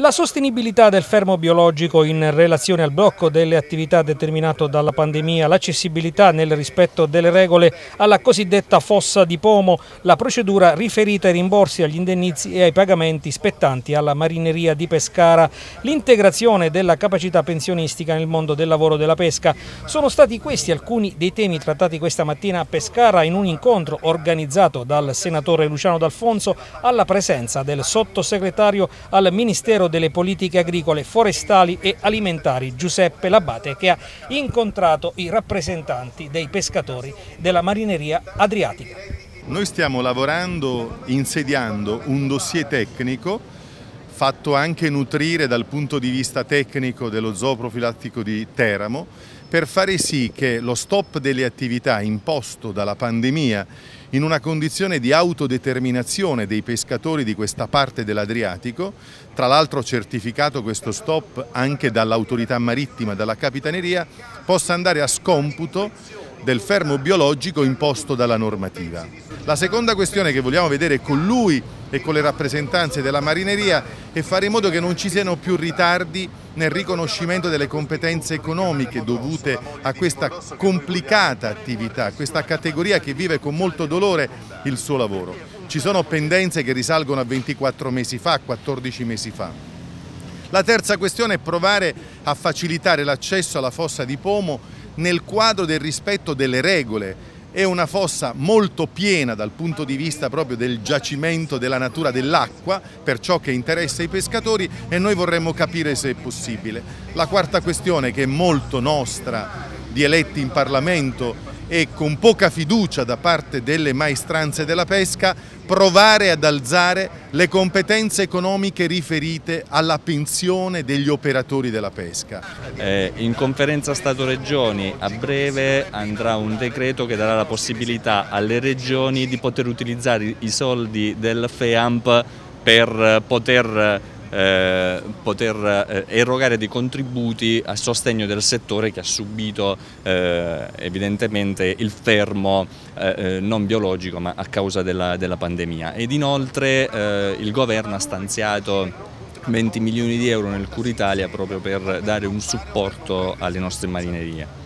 La sostenibilità del fermo biologico in relazione al blocco delle attività determinato dalla pandemia, l'accessibilità nel rispetto delle regole alla cosiddetta fossa di Pomo, la procedura riferita ai rimborsi, agli indennizi e ai pagamenti spettanti alla marineria di Pescara, l'integrazione della capacità pensionistica nel mondo del lavoro della pesca. Sono stati questi alcuni dei temi trattati questa mattina a Pescara in un incontro organizzato dal senatore Luciano D'Alfonso alla presenza del sottosegretario al Ministero Ministero delle Politiche Agricole, Forestali e Alimentari Giuseppe Labate che ha incontrato i rappresentanti dei pescatori della marineria adriatica. Noi stiamo lavorando insediando un dossier tecnico fatto anche nutrire dal punto di vista tecnico dello zoo profilattico di Teramo per fare sì che lo stop delle attività imposto dalla pandemia in una condizione di autodeterminazione dei pescatori di questa parte dell'Adriatico, tra l'altro certificato questo stop anche dall'autorità marittima, dalla Capitaneria, possa andare a scomputo del fermo biologico imposto dalla normativa. La seconda questione che vogliamo vedere con lui e con le rappresentanze della marineria è fare in modo che non ci siano più ritardi nel riconoscimento delle competenze economiche dovute a questa complicata attività, questa categoria che vive con molto dolore il suo lavoro. Ci sono pendenze che risalgono a 24 mesi fa, a 14 mesi fa. La terza questione è provare a facilitare l'accesso alla fossa di Pomo nel quadro del rispetto delle regole. È una fossa molto piena dal punto di vista proprio del giacimento della natura dell'acqua per ciò che interessa i pescatori e noi vorremmo capire se è possibile. La quarta questione che è molto nostra di eletti in Parlamento e con poca fiducia da parte delle maestranze della pesca provare ad alzare le competenze economiche riferite alla pensione degli operatori della pesca. Eh, in conferenza Stato-Regioni a breve andrà un decreto che darà la possibilità alle regioni di poter utilizzare i soldi del FEAMP per poter eh, poter eh, erogare dei contributi a sostegno del settore che ha subito eh, evidentemente il fermo eh, eh, non biologico ma a causa della, della pandemia ed inoltre eh, il governo ha stanziato 20 milioni di euro nel Cura Italia proprio per dare un supporto alle nostre marinerie.